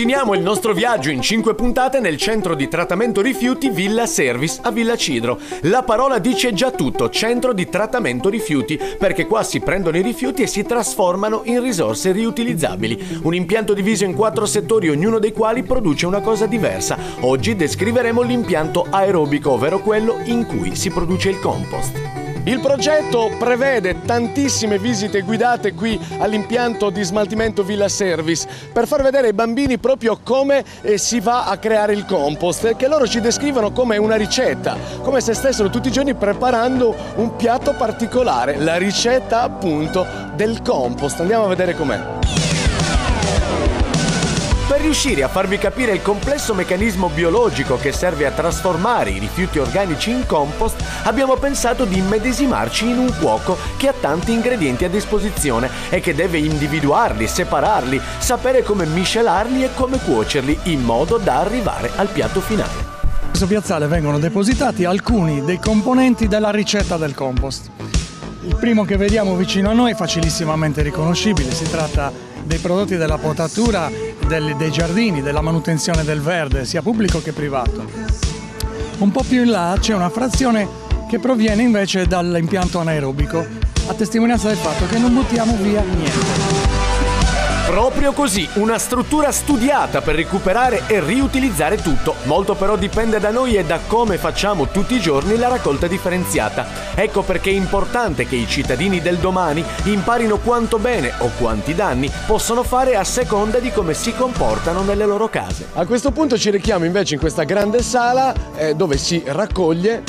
Continuiamo il nostro viaggio in 5 puntate nel centro di trattamento rifiuti Villa Service a Villa Cidro. La parola dice già tutto, centro di trattamento rifiuti, perché qua si prendono i rifiuti e si trasformano in risorse riutilizzabili. Un impianto diviso in quattro settori, ognuno dei quali produce una cosa diversa. Oggi descriveremo l'impianto aerobico, ovvero quello in cui si produce il compost. Il progetto prevede tantissime visite guidate qui all'impianto di smaltimento Villa Service per far vedere ai bambini proprio come eh, si va a creare il compost, che loro ci descrivono come una ricetta, come se stessero tutti i giorni preparando un piatto particolare, la ricetta appunto del compost. Andiamo a vedere com'è. Per riuscire a farvi capire il complesso meccanismo biologico che serve a trasformare i rifiuti organici in compost, abbiamo pensato di immedesimarci in un cuoco che ha tanti ingredienti a disposizione e che deve individuarli, separarli, sapere come miscelarli e come cuocerli in modo da arrivare al piatto finale. In questo piazzale vengono depositati alcuni dei componenti della ricetta del compost. Il primo che vediamo vicino a noi è facilissimamente riconoscibile, si tratta dei prodotti della potatura, del, dei giardini, della manutenzione del verde, sia pubblico che privato. Un po' più in là c'è una frazione che proviene invece dall'impianto anaerobico, a testimonianza del fatto che non buttiamo via niente. Proprio così, una struttura studiata per recuperare e riutilizzare tutto. Molto però dipende da noi e da come facciamo tutti i giorni la raccolta differenziata. Ecco perché è importante che i cittadini del domani imparino quanto bene o quanti danni possono fare a seconda di come si comportano nelle loro case. A questo punto ci rechiamo invece in questa grande sala eh, dove si raccoglie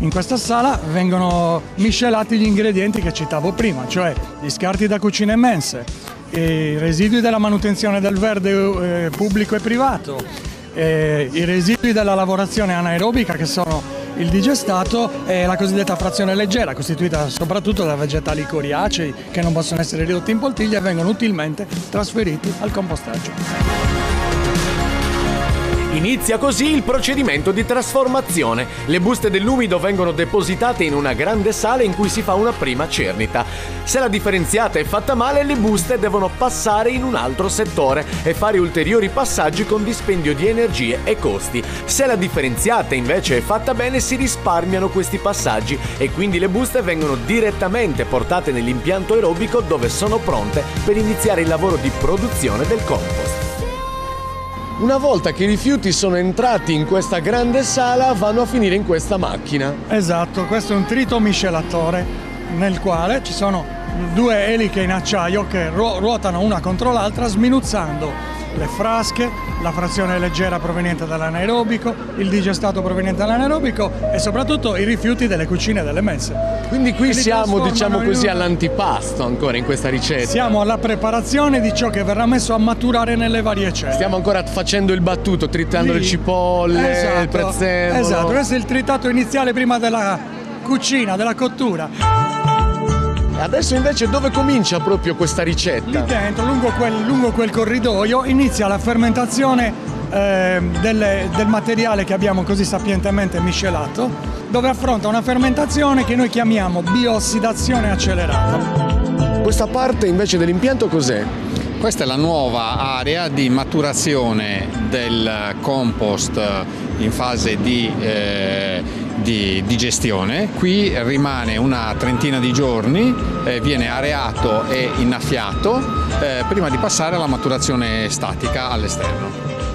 in questa sala vengono miscelati gli ingredienti che citavo prima, cioè gli scarti da cucine immense, i residui della manutenzione del verde eh, pubblico e privato, eh, i residui della lavorazione anaerobica che sono il digestato e la cosiddetta frazione leggera, costituita soprattutto da vegetali coriacei che non possono essere ridotti in poltiglia e vengono utilmente trasferiti al compostaggio. Inizia così il procedimento di trasformazione. Le buste dell'umido vengono depositate in una grande sala in cui si fa una prima cernita. Se la differenziata è fatta male, le buste devono passare in un altro settore e fare ulteriori passaggi con dispendio di energie e costi. Se la differenziata invece è fatta bene, si risparmiano questi passaggi e quindi le buste vengono direttamente portate nell'impianto aerobico dove sono pronte per iniziare il lavoro di produzione del compost. Una volta che i rifiuti sono entrati in questa grande sala vanno a finire in questa macchina. Esatto, questo è un trito miscelatore nel quale ci sono due eliche in acciaio che ruotano una contro l'altra sminuzzando le frasche, la frazione leggera proveniente dall'anaerobico, il digestato proveniente dall'anaerobico e soprattutto i rifiuti delle cucine e delle messe. Quindi qui siamo, diciamo così, all'antipasto ancora in questa ricetta. Siamo alla preparazione di ciò che verrà messo a maturare nelle varie celle. Stiamo ancora facendo il battuto, tritando le cipolle, esatto, il prezzemolo. Esatto, questo è il tritato iniziale prima della cucina, della cottura. Adesso invece dove comincia proprio questa ricetta? Lì dentro, lungo quel, lungo quel corridoio, inizia la fermentazione eh, del, del materiale che abbiamo così sapientemente miscelato, dove affronta una fermentazione che noi chiamiamo biossidazione accelerata. Questa parte invece dell'impianto cos'è? Questa è la nuova area di maturazione del compost in fase di eh, di, di, gestione. Qui rimane una trentina di giorni, eh, viene areato e innaffiato eh, prima di passare alla maturazione statica all'esterno.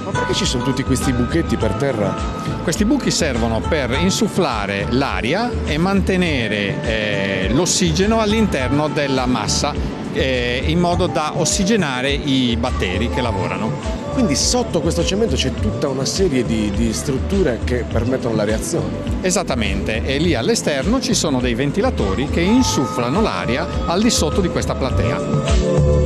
Ma perché ci sono tutti questi buchetti per terra? Questi buchi servono per insufflare l'aria e mantenere eh, l'ossigeno all'interno della massa eh, in modo da ossigenare i batteri che lavorano. Quindi sotto questo cemento c'è tutta una serie di, di strutture che permettono la reazione. Esattamente, e lì all'esterno ci sono dei ventilatori che insufflano l'aria al di sotto di questa platea.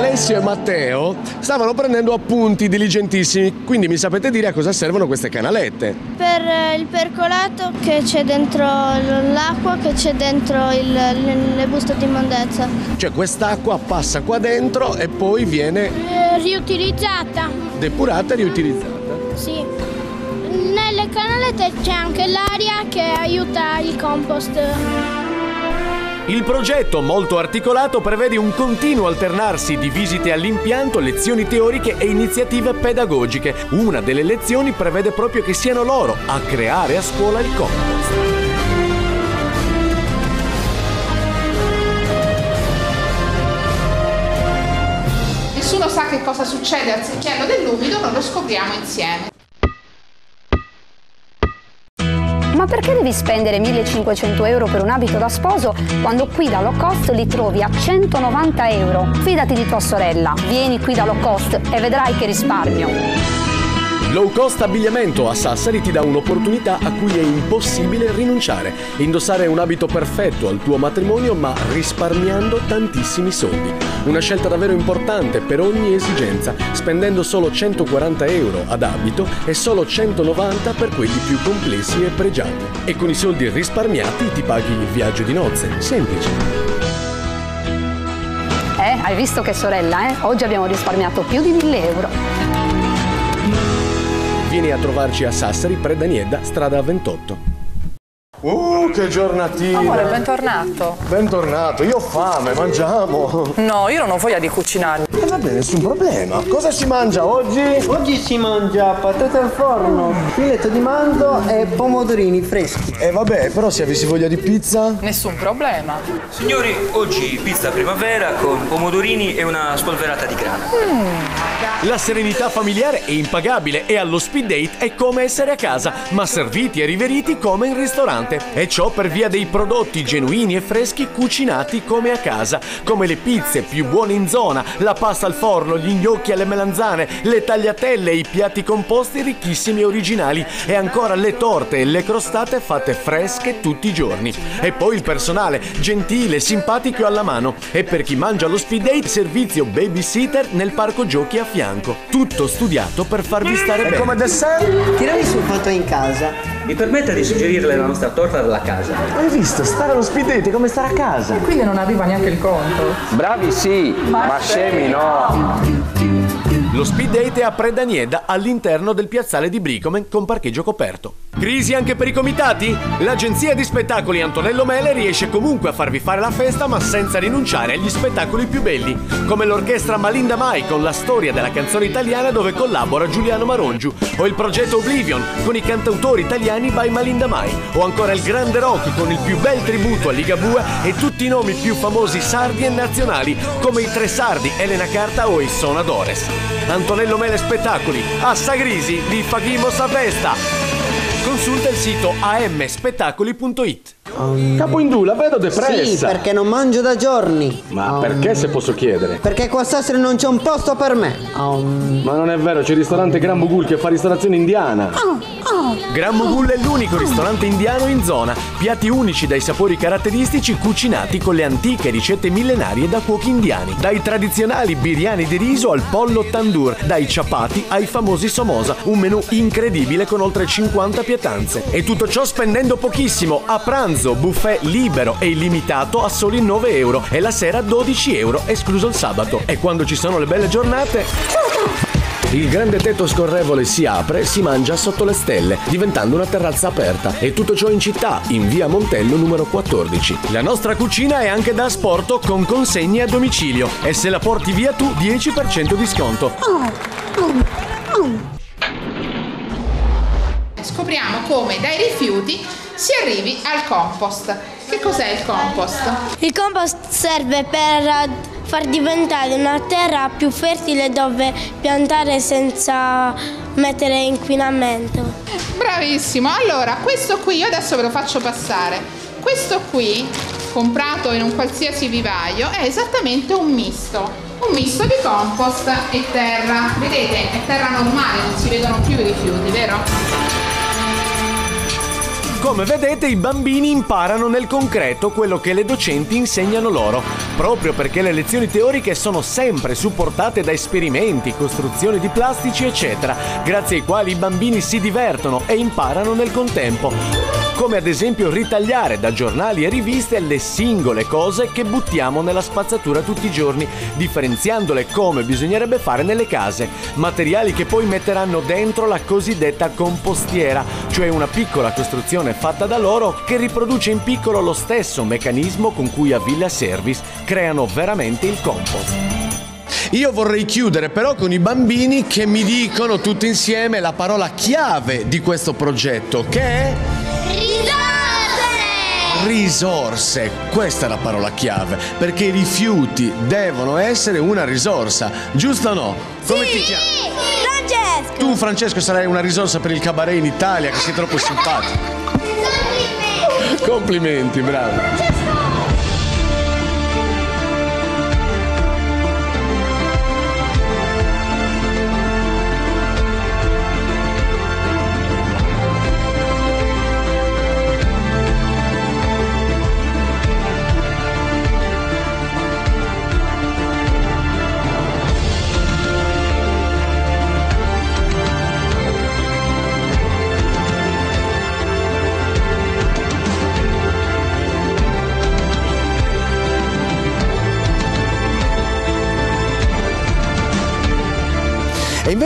Alessio e Matteo stavano prendendo appunti diligentissimi, quindi mi sapete dire a cosa servono queste canalette? Per eh, il percolato che c'è dentro l'acqua, che c'è dentro il, le buste di immondezza. Cioè quest'acqua passa qua dentro e poi viene... Eh, riutilizzata. Depurata e riutilizzata? Sì. nelle canalette c'è anche l'aria che aiuta il compost. Il progetto, molto articolato, prevede un continuo alternarsi di visite all'impianto, lezioni teoriche e iniziative pedagogiche. Una delle lezioni prevede proprio che siano loro a creare a scuola il compost. Nessuno sa che cosa succede al secchiello dell'umido, noi lo scopriamo insieme. Ma perché devi spendere 1500 euro per un abito da sposo quando qui da low cost li trovi a 190 euro? Fidati di tua sorella, vieni qui da low cost e vedrai che risparmio. Low cost abbigliamento a Sassari ti dà un'opportunità a cui è impossibile rinunciare. Indossare un abito perfetto al tuo matrimonio ma risparmiando tantissimi soldi. Una scelta davvero importante per ogni esigenza, spendendo solo 140 euro ad abito e solo 190 per quelli più complessi e pregiati. E con i soldi risparmiati ti paghi il viaggio di nozze. Semplice. Eh, hai visto che sorella, eh? Oggi abbiamo risparmiato più di 1000 euro. Vieni a trovarci a Sassari, Predaniedda, strada 28. Uh, che giornatina! Amore, bentornato. Bentornato, io ho fame, mangiamo! No, io non ho voglia di cucinare. Bene, nessun problema. Cosa si mangia oggi? Oggi si mangia patate al forno, filetto di manzo e pomodorini freschi. E eh, vabbè, però se avessi voglia di pizza... Nessun problema. Signori, oggi pizza primavera con pomodorini e una spolverata di grana. La serenità familiare è impagabile e allo speed date è come essere a casa, ma serviti e riveriti come in ristorante. E ciò per via dei prodotti genuini e freschi cucinati come a casa, come le pizze più buone in zona, la pasta al forno, gli gnocchi alle melanzane, le tagliatelle e i piatti composti ricchissimi e originali e ancora le torte e le crostate fatte fresche tutti i giorni. E poi il personale, gentile, simpatico e alla mano. E per chi mangia lo speed date, servizio babysitter nel parco giochi a fianco. Tutto studiato per farvi stare bene. Come dessert? Tiramisù fatto in casa. Mi permetta di suggerirle la nostra torta della casa. Hai visto? Stare allo speed date è come stare a casa. Quindi non arriva neanche il conto. Bravi sì, ma scemi no. Oh. Lo speed date è a Predanieda all'interno del piazzale di Bricomen con parcheggio coperto. Crisi anche per i comitati? L'agenzia di spettacoli Antonello Mele riesce comunque a farvi fare la festa ma senza rinunciare agli spettacoli più belli, come l'orchestra Malinda Mai con la storia della canzone italiana dove collabora Giuliano Marongiu, o il progetto Oblivion con i cantautori italiani by Malinda Mai, o ancora il Grande Rock con il più bel tributo a Ligabue e tutti i nomi più famosi sardi e nazionali come i Tre Sardi, Elena Carta o i Sonadores. Antonello Mele Spettacoli, a Sagrisi vi fagimos a festa! Consulta il sito amspettacoli.it. Capoindù, la vedo depressa. Sì, perché non mangio da giorni. Ma perché se posso chiedere? Perché qua stasera non c'è un posto per me. Um, Ma non è vero, c'è il ristorante Gran Bugul che fa ristorazione indiana. Gran Mogul è l'unico ristorante indiano in zona. Piatti unici dai sapori caratteristici cucinati con le antiche ricette millenarie da cuochi indiani. Dai tradizionali biryani di riso al pollo tandoor, dai ciapati ai famosi somosa. Un menù incredibile con oltre 50 pietanze. E tutto ciò spendendo pochissimo. A pranzo, buffet libero e illimitato a soli 9 euro. E la sera 12 euro, escluso il sabato. E quando ci sono le belle giornate... Il grande tetto scorrevole si apre si mangia sotto le stelle, diventando una terrazza aperta. E tutto ciò in città, in via Montello numero 14. La nostra cucina è anche da asporto con consegne a domicilio. E se la porti via tu, 10% di sconto. Scopriamo come dai rifiuti si arrivi al compost. Che cos'è il compost? Il compost serve per far diventare una terra più fertile dove piantare senza mettere inquinamento. Bravissimo, allora questo qui io adesso ve lo faccio passare. Questo qui, comprato in un qualsiasi vivaio, è esattamente un misto. Un misto di compost e terra. Vedete, è terra normale, non si vedono più i rifiuti, vero? Come vedete i bambini imparano nel concreto quello che le docenti insegnano loro, proprio perché le lezioni teoriche sono sempre supportate da esperimenti, costruzioni di plastici eccetera, grazie ai quali i bambini si divertono e imparano nel contempo. Come ad esempio ritagliare da giornali e riviste le singole cose che buttiamo nella spazzatura tutti i giorni, differenziandole come bisognerebbe fare nelle case, materiali che poi metteranno dentro la cosiddetta compostiera, cioè una piccola costruzione fatta da loro che riproduce in piccolo lo stesso meccanismo con cui a Villa Service creano veramente il compost. Io vorrei chiudere però con i bambini che mi dicono tutti insieme la parola chiave di questo progetto che è risorse. Questa è la parola chiave, perché i rifiuti devono essere una risorsa, giusto o no? Come ti chiami? Francesco! Tu Francesco sarai una risorsa per il cabaret in Italia, che sei troppo simpatico. Complimenti, bravo.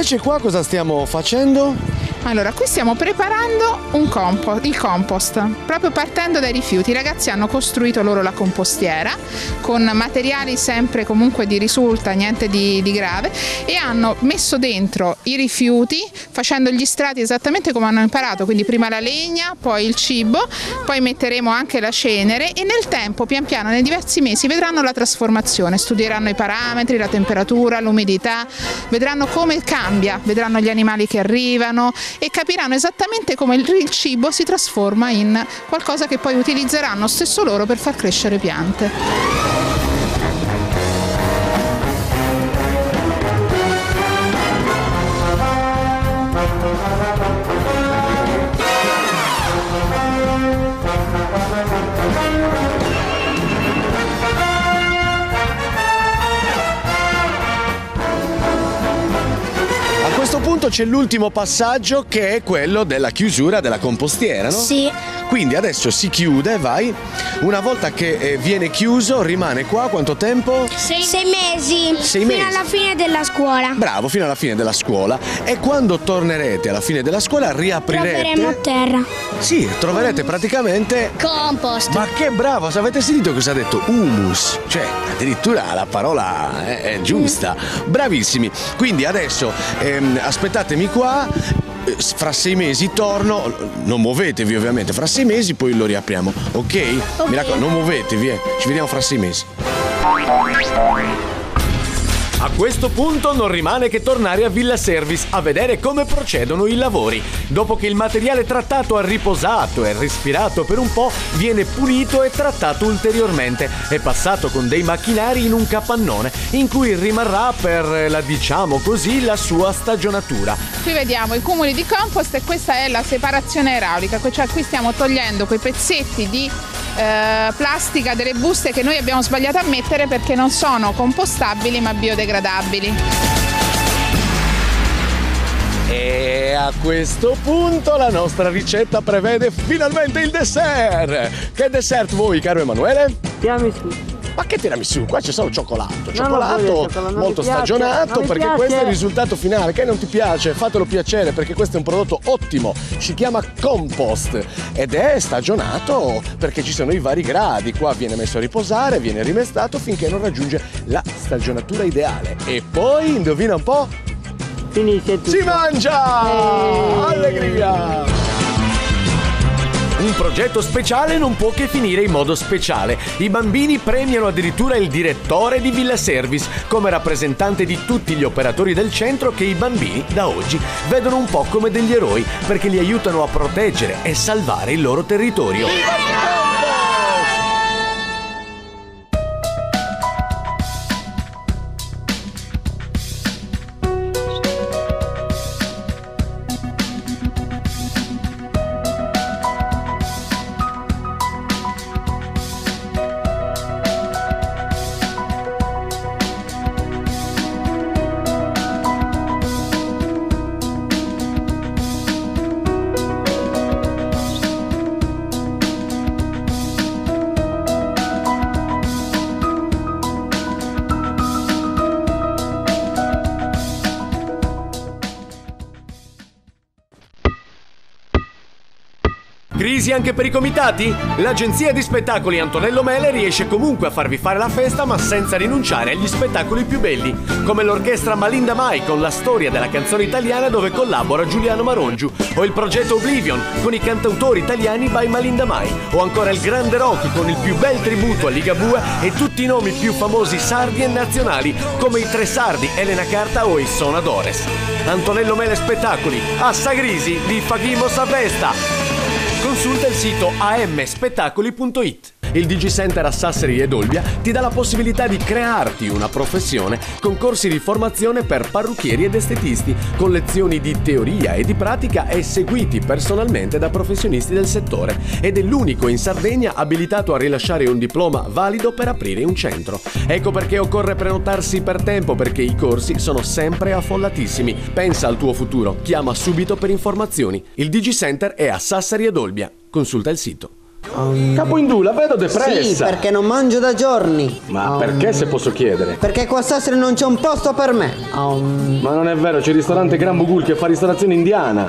Invece qua cosa stiamo facendo? Allora, qui stiamo preparando compo- il compost, proprio partendo dai rifiuti. I ragazzi hanno costruito loro la compostiera con materiali sempre comunque di risulta, niente di, di grave, e hanno messo dentro i rifiuti facendo gli strati esattamente come hanno imparato, quindi prima la legna, poi il cibo, poi metteremo anche la cenere e nel tempo, pian piano, nei diversi mesi, vedranno la trasformazione, studieranno i parametri, la temperatura, l'umidità, vedranno come cambia, vedranno gli animali che arrivano e capiranno esattamente come il, cibo si trasforma in qualcosa che poi utilizzeranno stesso loro per far crescere piante. C'è l'ultimo passaggio che è quello della chiusura della compostiera, no? Sì. Quindi adesso si chiude, vai. Una volta che eh, viene chiuso, rimane qua quanto tempo? Sei, mesi. Sei fino mesi. alla fine della scuola. Bravo, fino alla fine della scuola. E quando tornerete alla fine della scuola riaprirete. Troveremo a terra. Sì, troverete praticamente. Compost. Ma che bravo, se avete sentito cosa ha detto? Humus. Cioè, addirittura la parola è, è giusta. Bravissimi. Quindi adesso ehm, aspettatemi qua. Eh, Fra sei mesi torno, non muovetevi ovviamente, fra sei mesi poi lo riapriamo, ok? Mi raccomando, non muovetevi, eh. ci vediamo fra sei mesi. A questo punto non rimane che tornare a Villa Service a vedere come procedono i lavori. Dopo che il materiale trattato ha riposato e respirato per un po', viene pulito e trattato ulteriormente e passato con dei macchinari in un capannone in cui rimarrà per, la diciamo così, la sua stagionatura. Qui vediamo i cumuli di compost e questa è la separazione idraulica, cioè qui stiamo togliendo quei pezzetti di eh, plastica delle buste che noi abbiamo sbagliato a mettere perché non sono compostabili ma biodegradabili. E a questo punto la nostra ricetta prevede finalmente il dessert. Che dessert vuoi, caro Emanuele? Tiramisù. Ma che tiramisù? Qua c'è solo cioccolato. Cioccolato voglio cioccolato, molto stagionato perché questo è il risultato finale. Che non ti piace? Fatelo piacere perché questo è un prodotto ottimo. Si chiama compost ed è stagionato perché ci sono i vari gradi. Qua viene messo a riposare, viene rimestato finché non raggiunge la stagionatura ideale. E poi, indovina un po', Finisce tutto. si mangia! Eh. Allegria! Un progetto speciale non può che finire in modo speciale. I bambini premiano addirittura il direttore di Villa Service come rappresentante di tutti gli operatori del centro che i bambini da oggi vedono un po' come degli eroi perché li aiutano a proteggere e salvare il loro territorio. Crisi anche per i comitati? L'agenzia di spettacoli Antonello Mele riesce comunque a farvi fare la festa ma senza rinunciare agli spettacoli più belli, come l'orchestra Malinda Mai con la storia della canzone italiana dove collabora Giuliano Marongiu, o il progetto Oblivion con i cantautori italiani by Malinda Mai, o ancora il grande rock con il più bel tributo a Ligabue e tutti i nomi più famosi sardi e nazionali come i Tre Sardi, Elena Carta o i Sonadores. Antonello Mele Spettacoli, a Sagrisi vi fagimos a festa! Consulta il sito amspettacoli.it. Il Digicenter a Sassari ed Olbia ti dà la possibilità di crearti una professione con corsi di formazione per parrucchieri ed estetisti, con lezioni di teoria e di pratica e seguiti personalmente da professionisti del settore ed è l'unico in Sardegna abilitato a rilasciare un diploma valido per aprire un centro. Ecco perché occorre prenotarsi per tempo perché i corsi sono sempre affollatissimi. Pensa al tuo futuro, chiama subito per informazioni. Il Digicenter è a Sassari ed Olbia. Consulta il sito. Capo in la vedo depressa. Sì, perché non mangio da giorni. Ma perché se posso chiedere? Perché qua a Sassari non c'è un posto per me. Ma non è vero, c'è il ristorante Gran Bugul che fa ristorazione indiana.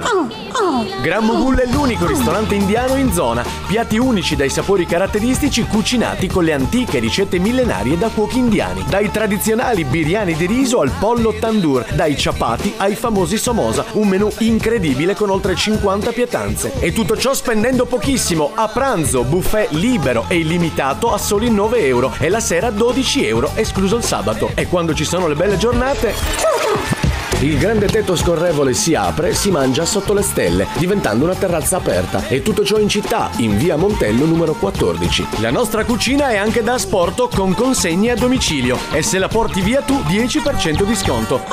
Gran Mogul è l'unico ristorante indiano in zona. Piatti unici dai sapori caratteristici cucinati con le antiche ricette millenarie da cuochi indiani. Dai tradizionali biryani di riso al pollo tandoor, dai ciapati ai famosi somosa. Un menù incredibile con oltre 50 pietanze. E tutto ciò spendendo pochissimo. A pranzo, buffet libero e illimitato a soli 9 euro. E la sera 12 euro, escluso il sabato. E quando ci sono le belle giornate... Il grande tetto scorrevole si apre e si mangia sotto le stelle, diventando una terrazza aperta. E tutto ciò in città, in via Montello numero 14. La nostra cucina è anche da asporto con consegne a domicilio. E se la porti via tu, 10% di sconto.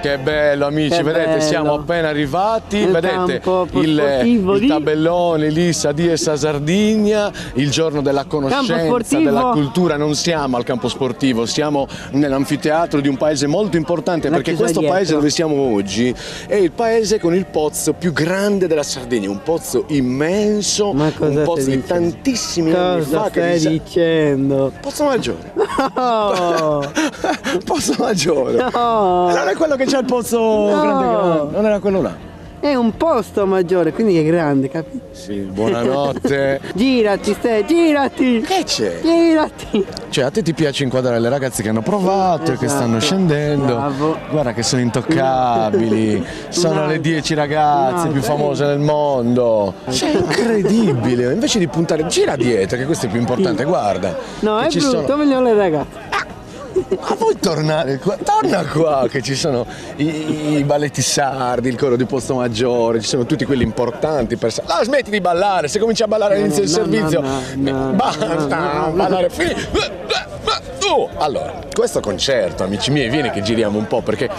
Che bello amici, Che vedete bello. siamo appena arrivati, Il vedete il, il tabellone lì Sadies a Sardigna, il giorno della conoscenza, della cultura, non siamo al campo sportivo, siamo nell'anfiteatro di un paese molto importante La perché questo dietro. paese dove siamo oggi è il paese con il pozzo più grande della Sardegna, un pozzo immenso, cosa un pozzo di tantissimi anni Cosa fa che stai risa- dicendo? Pozzo Maggiore. Oh, Pozzo Maggiore. no. Non è quello che c'è il pozzo No. grande, grande, non era quello là. È un posto maggiore, quindi è grande, capito? Sì, buonanotte. Girati, stai, girati! che c'è? Girati! Cioè, a te ti piace inquadrare le ragazze che hanno provato e che Esatto. stanno scendendo. Bravo. Guarda che sono intoccabili. Sono le 10 ragazze più famose del mondo. Cioè, incredibile. Invece di puntare, gira dietro, che questo è più importante, guarda. No, Che è brutto, sono- voglio le ragazze. Ma vuoi tornare qua? Torna qua che ci sono i, i balletti sardi, il coro di Posto Maggiore, ci sono tutti quelli importanti per sa- Ah, smetti di ballare, se cominci a ballare all'inizio del no, no, servizio. no, no, basta, no, no, no. ballare fini. Oh, allora, questo concerto, amici miei, vieni che giriamo un po' perché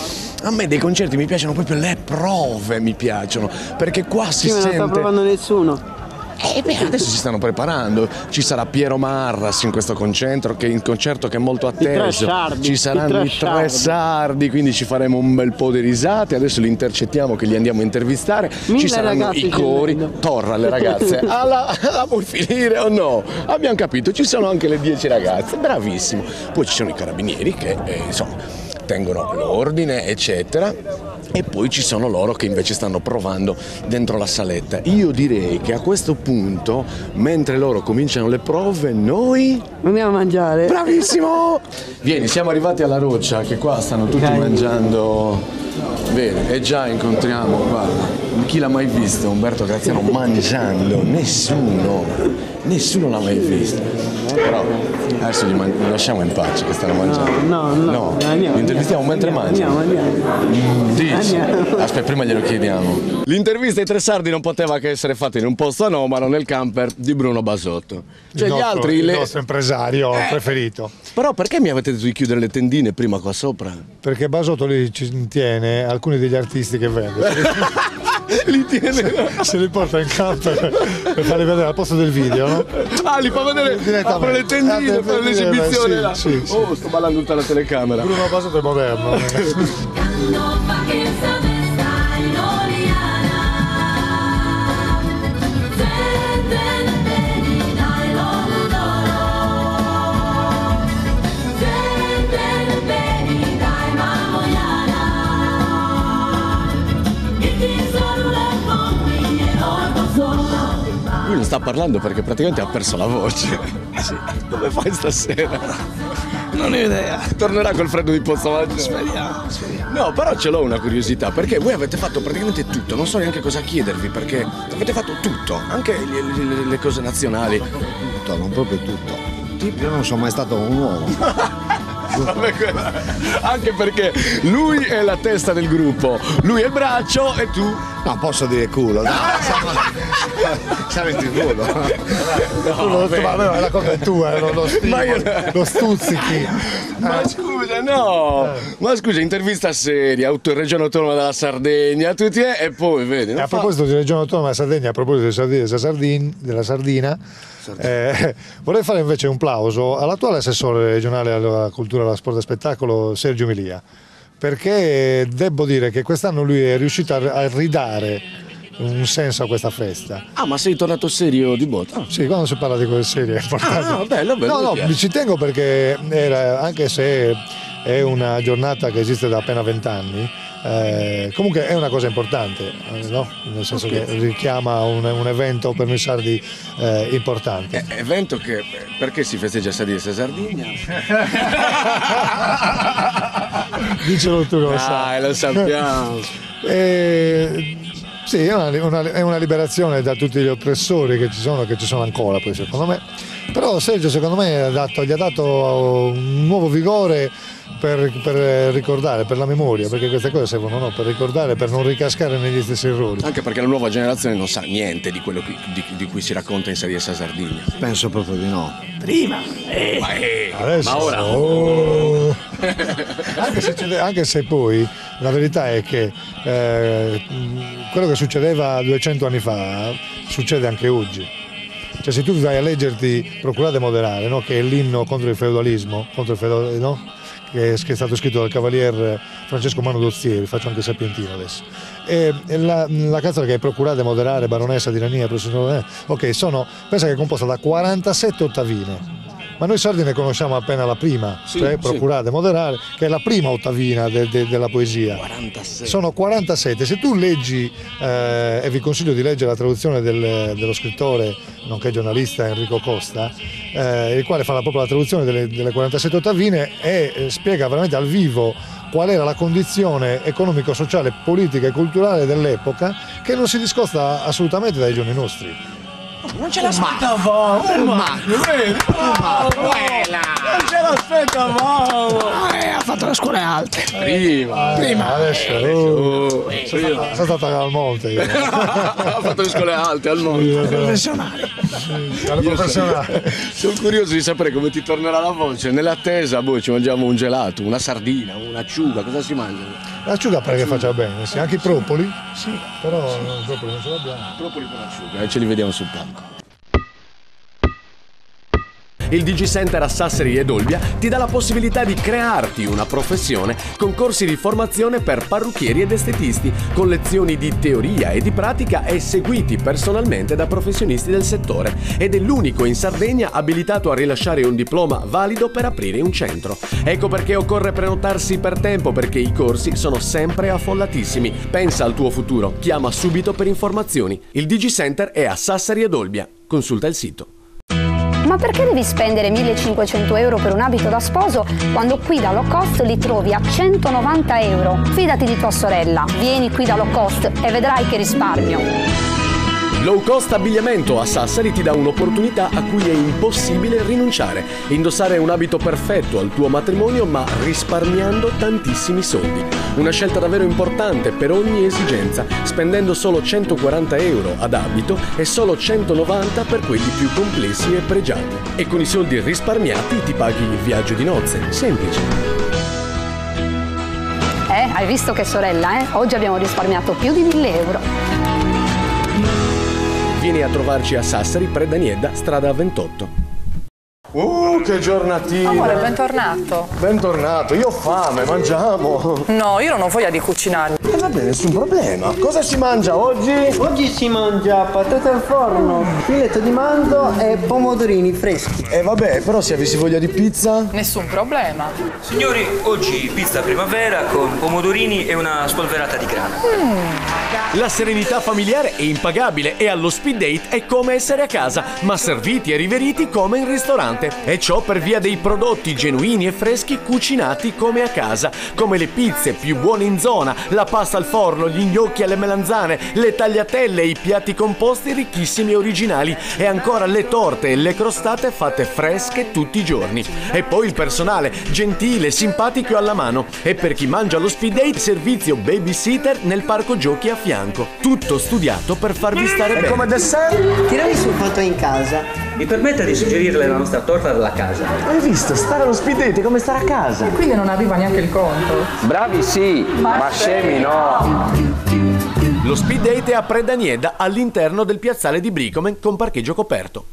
a me dei concerti mi piacciono proprio le prove, mi piacciono, perché qua si Sì, ma non sta sente provando nessuno. Eh beh, adesso si stanno preparando. Ci sarà Piero Marras in questo concerto che, in concerto che è molto atteso. sardi, Ci i saranno tre i tre sardi. sardi, quindi ci faremo un bel po' di risate. Adesso li intercettiamo che li andiamo a intervistare. Mille ci saranno i cori. scendendo. Torra le ragazze. Alla, la vuoi finire o no? Abbiamo capito, ci sono anche le dieci ragazze. Bravissimo. Poi ci sono i carabinieri che eh, insomma tengono l'ordine, eccetera. E poi ci sono loro che invece stanno provando dentro la saletta. Io direi che a questo punto, mentre loro cominciano le prove, noi... Andiamo a mangiare. Bravissimo! Vieni, siamo arrivati alla roccia, che qua stanno tutti Ok. mangiando. Vedi, e già incontriamo, guarda, chi l'ha mai visto Umberto Graziano mangiando? Nessuno, nessuno l'ha mai visto. Però adesso li, man- li lasciamo in pace che stanno mangiando. No, no, andiamo, li intervistiamo mentre andiamo, mangiano. Andiamo, andiamo. Dici? Aspetta, prima glielo chiediamo. L'intervista ai tre sardi non poteva che essere fatta in un posto anomalo nel camper di Bruno Basotto. Cioè il gli nostro, altri il le- nostro impresario preferito. Però perché mi avete detto di chiudere le tendine prima qua sopra? Perché Basotto lì ci tiene alcuni degli artisti che vende. Li tiene. Se li porta in camper per farli vedere al posto del video, no? Ah, li fa vedere apre le tendine, Ah, per vedere, l'esibizione sì, là. sì, sì. Oh, sto ballando tutta la telecamera. Bruno Basotto è moderno. Lui non sta parlando perché praticamente ha perso la voce. Sì. Come fai stasera? Non ho idea. Tornerà col freddo di Pozzamaggio? Speriamo, speriamo. No, però ce l'ho una curiosità, perché voi avete fatto praticamente tutto, non so neanche cosa chiedervi, perché avete fatto tutto, anche le, le- le cose nazionali. Tutto, non proprio tutto. Io non sono mai stato un uomo. Anche perché lui è la testa del gruppo, lui è il braccio e tu. No, posso dire culo, dai. Siamo in tv, Quello- vabbè. ma vabbè, la cosa è tua, eh, lo, lo Ma io- lo stuzzichi. Ma scusa, no! Ma scusa, intervista seria, auto- regione autonoma della Sardegna, tutti è, e poi vedi. A fa- proposito di Regione Autonoma della Sardegna, a proposito della, Sardin- della Sardina, eh, vorrei fare invece un plauso all'attuale assessore regionale alla cultura, alla sport e spettacolo Sergio Milia, perché devo dire che quest'anno lui è riuscito a, ridare un senso a questa festa. Ah, ma sei tornato serio di botto? Sì, quando si parla di cose serie è importante. Ah, bello, bello, No, no, ci tengo perché era- anche se è una giornata che esiste da appena vent'anni, eh, comunque è una cosa importante, eh, no? nel senso Ok. che richiama un, un evento per noi sardi eh, importante. Eh, evento che perché si festeggia e Sardegna? Dicelo tu sai. Dai, lo sappiamo. Eh, sì, è una, una- è una liberazione da tutti gli oppressori che ci sono, che ci sono ancora poi secondo me. Però Sergio secondo me ha dato- gli ha dato un nuovo vigore per, per ricordare, per la memoria, perché queste cose servono no? per ricordare, per non ricascare negli stessi errori. Anche perché la nuova generazione non sa niente di quello qui- di, di cui si racconta in Sardegna e Sardegna. Penso proprio di no. Prima. Ma, eh, Adesso, ma ora. oh. Anche, se, anche se poi la verità è che eh, quello che succedeva 200 anni fa succede anche oggi. Cioè se tu vai a leggerti Procurate moderare, no? che è l'inno contro il feudalismo, contro il feudal- no? che, è, stato scritto dal cavalier Francesco Mano Dozzieri, faccio anche Sapientino adesso. E, la, la canzone che è Procurate moderare, baronessa di Rania, eh, ok, sono, pensa che è composta da 47 ottavine. Ma noi sardi ne conosciamo appena la prima, Sì, cioè sì. procurate, moderare, che è la prima ottavina de- de- della poesia. 46. Sono 47. Se tu leggi, eh, e vi consiglio di leggere la traduzione del- dello scrittore, nonché giornalista Enrico Costa, eh, il quale fa la- proprio la traduzione delle, delle 47 ottavine e eh, spiega veramente al vivo qual era la condizione economico-sociale, politica e culturale dell'epoca, che non si discosta assolutamente dai giorni nostri. Non ce l'aspettavamo! Ma, vedi? Non ce l'aspettavamo! Eh, ha fatto le scuole alte. Prima! Prima. Adesso, Oh, sono stata- sono stata al monte io. ha fatto le scuole alte al mondo. Professionale. Alle professionali. Sono curioso di sapere come ti tornerà la voce. Nell'attesa, boh, ci mangiamo un gelato, una sardina, un'acciuga, cosa si mangia? L'acciuga pare che faccia bene, sì. anche i propoli, sì, però i propoli non ce l'abbiamo. Propoli con l'acciuga e ce li vediamo sul palco. Il Digi Center a Sassari ed Olbia ti dà la possibilità di crearti una professione con corsi di formazione per parrucchieri ed estetisti, con lezioni di teoria e di pratica e seguiti personalmente da professionisti del settore ed è l'unico in Sardegna abilitato a rilasciare un diploma valido per aprire un centro. Ecco perché occorre prenotarsi per tempo perché i corsi sono sempre affollatissimi. Pensa al tuo futuro, chiama subito per informazioni. Il Digi Center è a Sassari ed Olbia. Consulta il sito. Perché devi spendere 1500 euro per un abito da sposo quando qui da low cost li trovi a 190 euro? Fidati di tua sorella, vieni qui da low cost e vedrai che risparmio. Low cost abbigliamento a Sassari ti dà un'opportunità a cui è impossibile rinunciare. Indossare un abito perfetto al tuo matrimonio ma risparmiando tantissimi soldi. Una scelta davvero importante per ogni esigenza, spendendo solo 140 euro ad abito e solo 190 per quelli più complessi e pregiati. E con i soldi risparmiati ti paghi il viaggio di nozze. Semplice. Eh, hai visto che sorella, eh? Oggi abbiamo risparmiato più di 1000 euro. Vieni a trovarci a Sassari, Predaniedda, strada 28. Uh, che giornatina! Amore, bentornato. Bentornato, io ho fame, mangiamo! No, io non ho voglia di cucinare. Bene, nessun problema. Cosa si mangia oggi? Oggi si mangia patate al forno, filetto di manzo e pomodorini freschi. E vabbè, però se avessi voglia di pizza? Nessun problema. Signori, oggi pizza primavera con pomodorini e una spolverata di grana. La serenità familiare è impagabile e allo speed date è come essere a casa, ma serviti e riveriti come in ristorante. E ciò per via dei prodotti genuini e freschi cucinati come a casa, come le pizze più buone in zona, la pasta al forno, gli gnocchi alle melanzane, le tagliatelle i piatti composti ricchissimi e originali e ancora le torte e le crostate fatte fresche tutti i giorni. E poi il personale, gentile, simpatico e alla mano. E per chi mangia allo speed date, servizio babysitter nel parco giochi a fianco. Tutto studiato per farvi stare bene. E come dessert? Tiramisù fatto in casa. Mi permetta di suggerirle la nostra torta della casa. Hai visto? Stare allo speed date come stare a casa. Quindi non arriva neanche il conto. Bravi sì, ma scemi no. Lo speed date è a Predanieda all'interno del piazzale di Bricomen con parcheggio coperto.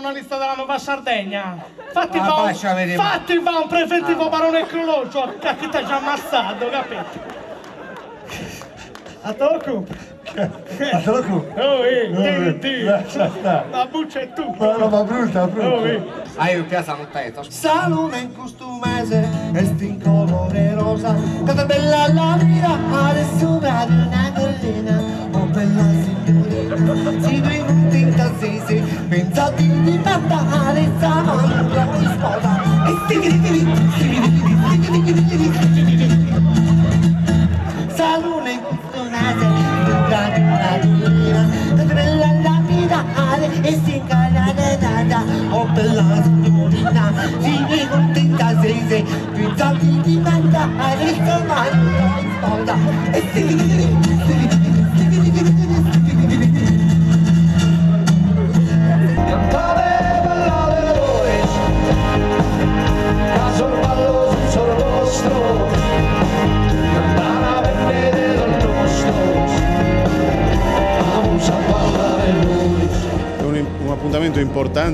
Giornalista della Nuova Sardegna, fatti Ah, fa un, fatti fa un preventivo barone Crologio, che ti ha già ammazzato, capito? A tocco? A tocco? Oh, eh, Eh, ti, ti. lascia stare. La buccia è tu. Ma roba brutta, brutta. Oh, eh. Hai un piazza un tetto. Salone in costumese, vesti in colore rosa, canta bella la vita, adesso vado una collina, oh bella signorina, si due in tassisi, pensati di mandare, stavano in sposa, e stigri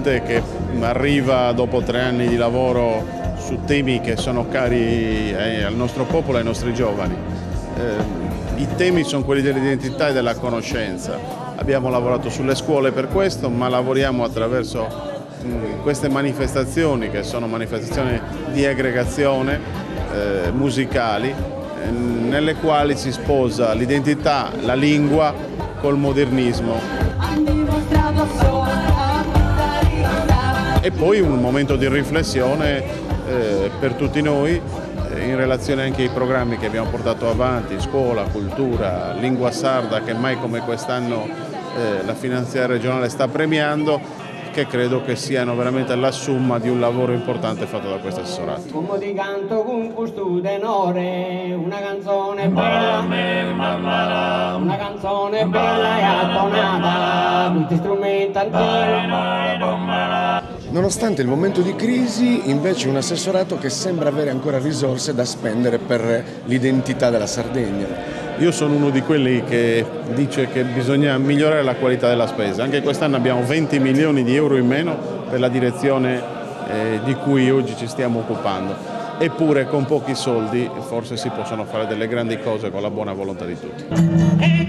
importante che arriva dopo tre anni di lavoro su temi che sono cari eh, al nostro popolo e ai nostri giovani. Eh, I temi sono quelli dell'identità e della conoscenza. Abbiamo lavorato sulle scuole per questo, ma lavoriamo attraverso mh, queste manifestazioni che sono manifestazioni di aggregazione eh, musicali nelle quali si sposa l'identità, la lingua col modernismo. E poi un momento di riflessione eh, per tutti noi eh, in relazione anche ai programmi che abbiamo portato avanti, scuola, cultura, lingua sarda che mai come quest'anno eh, la finanziaria regionale sta premiando, che credo che siano veramente la somma di un lavoro importante fatto da questo assessorato. Come ti canto con questo tenore, una canzone bella, una canzone bella e attonata, tutti strumenti antichi. Nonostante il momento di crisi, invece un assessorato che sembra avere ancora risorse da spendere per l'identità della Sardegna. Io sono uno di quelli che dice che bisogna migliorare la qualità della spesa. Anche quest'anno abbiamo 20 milioni di euro in meno per la direzione eh, di cui oggi ci stiamo occupando. eppure con pochi soldi forse si possono fare delle grandi cose con la buona volontà di tutti. E